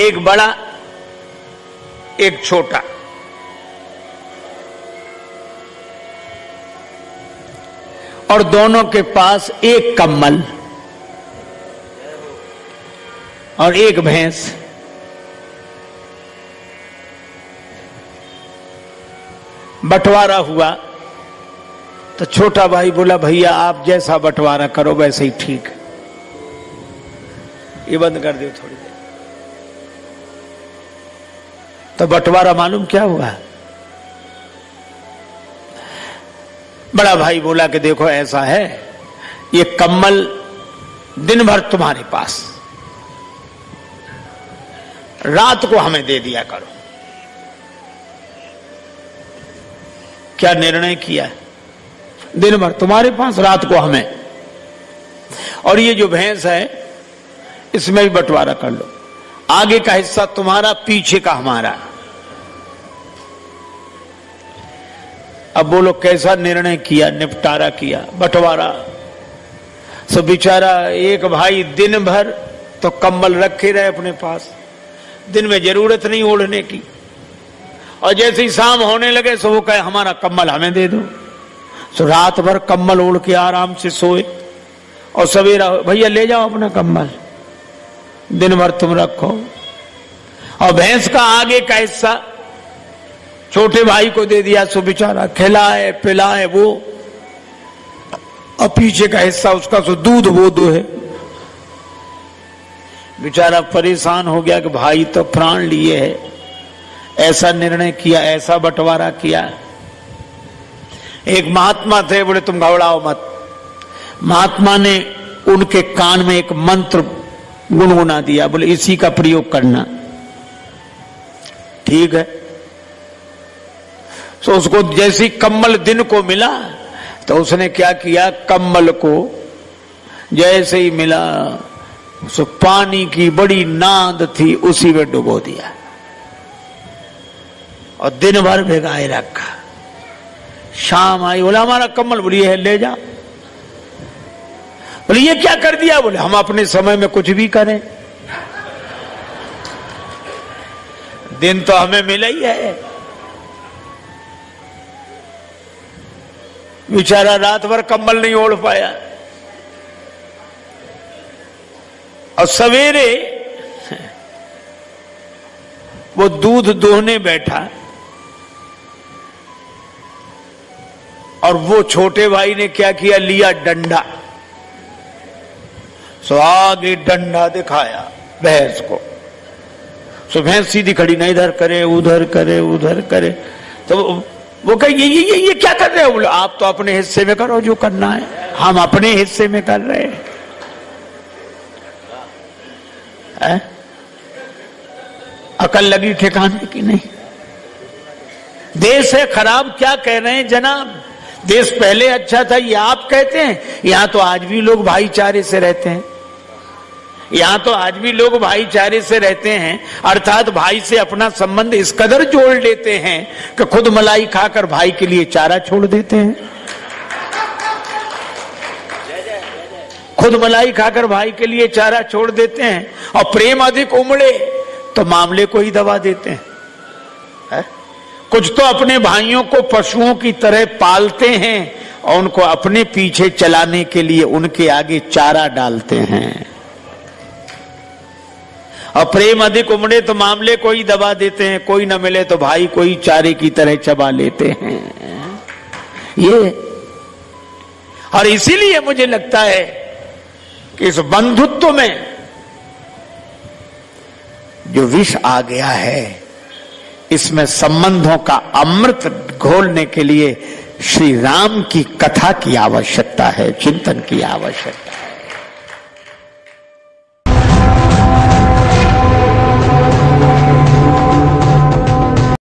एक बड़ा, एक छोटा। और दोनों के पास एक कम्बल और एक भैंस। बंटवारा हुआ तो छोटा भाई बोला, भैया, आप जैसा बंटवारा करो, वैसे ही ठीक। ये बंद कर दो थोड़ी तो बंटवारा मालूम क्या हुआ? बड़ा भाई बोला कि देखो, ऐसा है, ये कम्बल दिन भर तुम्हारे पास। रात को हमें दे दिया करो। क्या निर्णय किया? दिन भर तुम्हारे पास, रात को हमें। और ये जो भैंस है, इसमें भी बंटवारा कर लो। आगे का हिस्सा तुम्हारा, पीछे का हमारा। अब बोलो कैसा निर्णय किया, निपटारा किया, बंटवारा। सो बेचारा, एक भाई दिन भर तो कम्बल रखे रहे अपने पास। दिन में ज़रूरत नहीं ओढ़ने की। और जैसे ही शाम होने लगे, सो वो कहे, हमारा कम्बल हमें दे दो। सो रात भर कम्बल ओढ़ के आराम से सोए। और सवेरा, भैया, ले जाओ अपना कम्बल दिन भर तुम रखो। और भैंस का आगे का हिस्सा छोटे भाई को दे दिया, सो बेचारा खिलाए, पिलाए, वो। और पीछे का हिस्सा उसका, सो दूध वो दो है बेचारा परेशान हो गया कि भाई तो प्राण लिए है। ऐसा निर्णय किया, ऐसा बंटवारा किया। एक महात्मा थे, बोले तुम घबराओ मत। महात्मा ने उनके कान में एक मंत्र गुनगुना दिया, बोले, इसी का प्रयोग करना। ठीक है? तो उसको जैसी कम्बल दिन को मिला तो उसने क्या किया? कम्बल को जैसे ही मिला, सो पानी की बड़ी नाद थी, उसी में डुबो दिया। और दिन भर भिगाए रखा। शाम आई, बोला, हमारा कम्बल बोली है, ले जा बोले, ये क्या कर दिया? बोले, हम अपने समय में कुछ भी करें। दिन तो हमें मिला ही है। बेचारा रात भर कंबल नहीं ओढ़ पाया। और सवेरे वो दूध दोहने बैठा। और वो छोटे भाई ने क्या किया? लिया डंडा। सो आगे डंडा दिखाया भैंस को। सो भैंस सीधी खड़ी, ना इधर करे, उधर करे उधर करे। तो वो कहे ये ये ये क्या कर रहे हो? बोले, आप तो अपने हिस्से में करो जो करना है। हम अपने हिस्से में कर रहे हैं। है? अकल लगी ठिकाने की नहीं। देश है खराब, क्या कह रहे हैं जनाब? देश पहले अच्छा था, ये आप कहते हैं। यहाँ तो आज भी लोग भाईचारे से रहते हैं। यहाँ तो आज भी लोग भाईचारे से रहते हैं, अर्थात भाई से अपना संबंध इस कदर जोड़ लेते हैं कि खुद मलाई खाकर भाई के लिए चारा छोड़ देते हैं। खुद मलाई खाकर भाई के लिए चारा छोड़ देते हैं और प्रेम अधिक उमड़े तो मामले को ही दबा देते हैं। है? कुछ तो अपने भाइयों को पशुओं की तरह पालते हैं और उनको अपने पीछे चलाने के लिए उनके आगे चारा डालते हैं। और प्रेम अधिक उमड़े तो मामले को ही दबा देते हैं, कोई न मिले तो भाई कोई चारे की तरह चबा लेते हैं। ये और इसीलिए मुझे लगता है कि इस बंधुत्व में जो विष आ गया है, इसमें संबंधों का अमृत घोलने के लिए श्री राम की कथा की आवश्यकता है, चिंतन की आवश्यकता है।